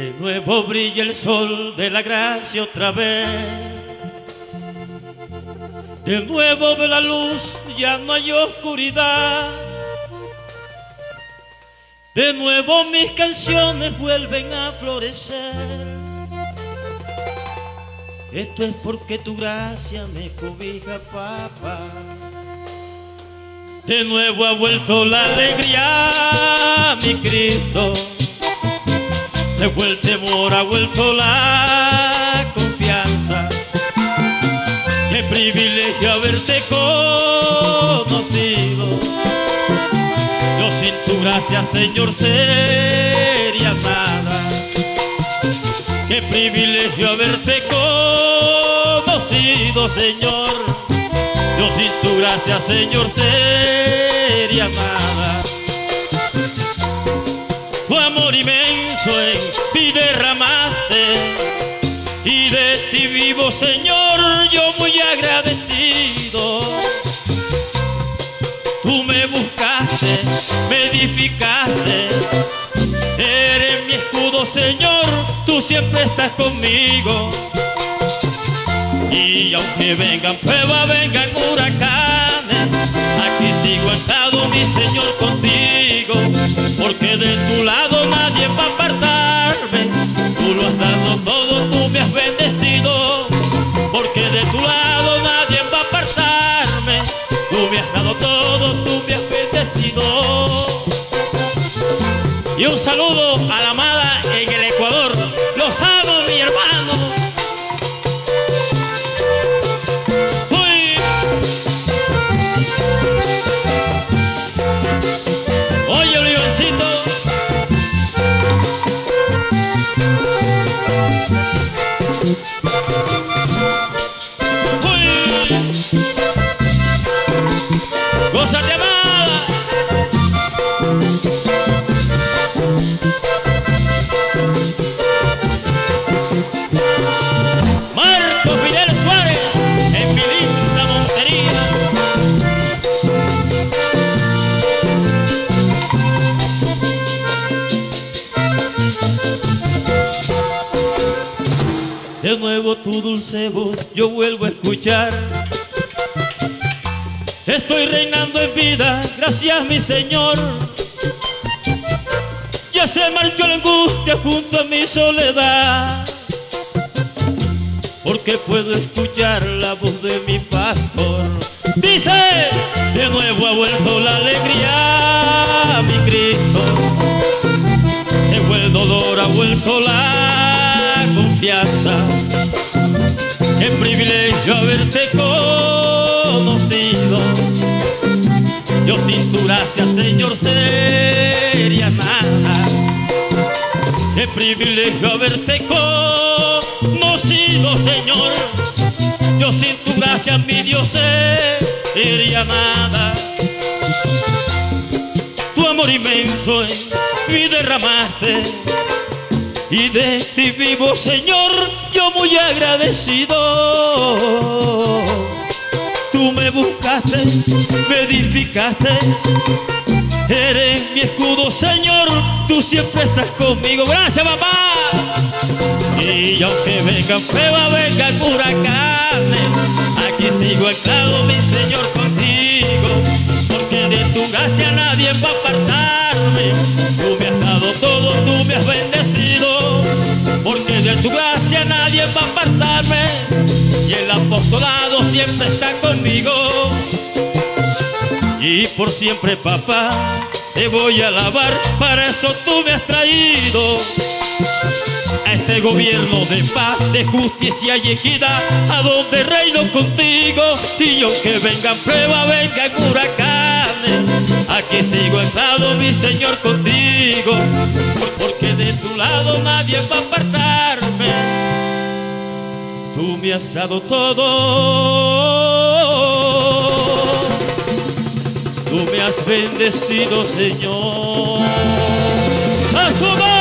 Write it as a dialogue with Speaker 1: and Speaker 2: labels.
Speaker 1: De nuevo brilla el sol de la gracia otra vez. De nuevo ve la luz, ya no hay oscuridad. De nuevo mis canciones vuelven a florecer. Esto es porque tu gracia me cobija, papá. De nuevo ha vuelto la alegría, mi Cristo. Se fue el temor, ha vuelto la confianza. Qué privilegio haberte conocido. Yo sin tu gracia, Señor, sería nada. Qué privilegio haberte conocido, Señor. Yo sin tu gracia, Señor, sería ti vivo, Señor, yo muy agradecido. Tú me buscaste, me edificaste, eres mi escudo, Señor, tú siempre estás conmigo. Y aunque vengan pruebas, vengan Y un saludo a la amada nuevo tu dulce voz yo vuelvo a escuchar. Estoy reinando en vida, gracias mi Señor. Ya se marchó la angustia junto a mi soledad porque puedo escuchar la voz de mi pastor. Dice, de nuevo ha vuelto la alegría, mi Cristo. Se fue el dolor, ha vuelto la confianza. Qué privilegio haberte conocido. Yo sin tu gracia, Señor, sería nada. Qué privilegio haberte conocido, Señor. Yo sin tu gracia, mi Dios, sería nada. Tu amor inmenso en mí derramaste. Y de ti vivo, Señor, yo muy agradecido. Tú me buscaste, me edificaste. Eres mi escudo, Señor, tú siempre estás conmigo. Gracias, papá. Y aunque vengan pruebas, vengan huracanes, aquí sigo anclado, mi Señor, contigo. Porque de tu gracia nadie va a apartarme. Tú me has dado todo, de tu gracia nadie va a apartarme. Y el apostolado siempre está conmigo. Y por siempre, papá, te voy a alabar, para eso tú me has traído a este gobierno de paz, de justicia y equidad, a donde reino contigo. Y aunque vengan pruebas, vengan huracanes, aquí sigo estado, mi Señor, contigo, por- porque de tu lado nadie va a apartarme. Tú me has dado todo. Tú me has bendecido, Señor. ¡A su!